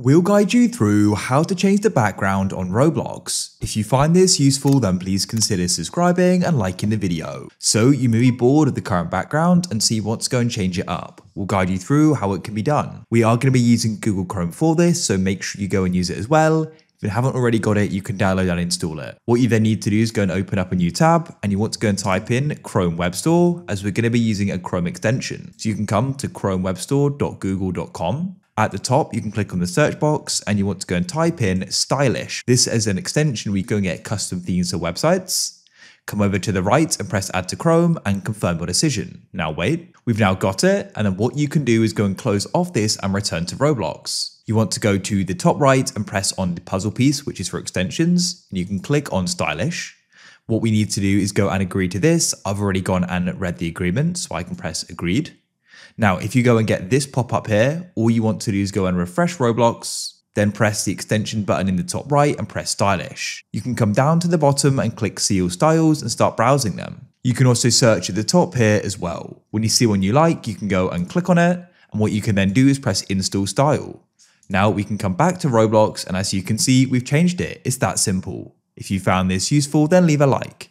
We'll guide you through how to change the background on Roblox. If you find this useful then please consider subscribing and liking the video. So you may be bored of the current background and see what's going to change it up. We'll guide you through how it can be done. We are going to be using Google Chrome for this so make sure you go and use it as well. If you haven't already got it, you can download and install it. What you then need to do is go and open up a new tab and you want to go and type in Chrome Web Store as we're going to be using a Chrome extension. So you can come to chromewebstore.google.com at the top, you can click on the search box and you want to go and type in stylish. This is an extension where you and get custom themes for websites. Come over to the right and press add to Chrome and confirm your decision. Now wait, we've now got it. And then what you can do is go and close off this and return to Roblox. You want to go to the top right and press on the puzzle piece, which is for extensions. And you can click on stylish. What we need to do is go and agree to this. I've already gone and read the agreement, so I can press agreed. Now, if you go and get this pop up here, all you want to do is go and refresh Roblox, then press the extension button in the top right and press stylish. You can come down to the bottom and click see all styles and start browsing them. You can also search at the top here as well. When you see one you like, you can go and click on it. And what you can then do is press install style. Now we can come back to Roblox and as you can see, we've changed it. It's that simple. If you found this useful, then leave a like.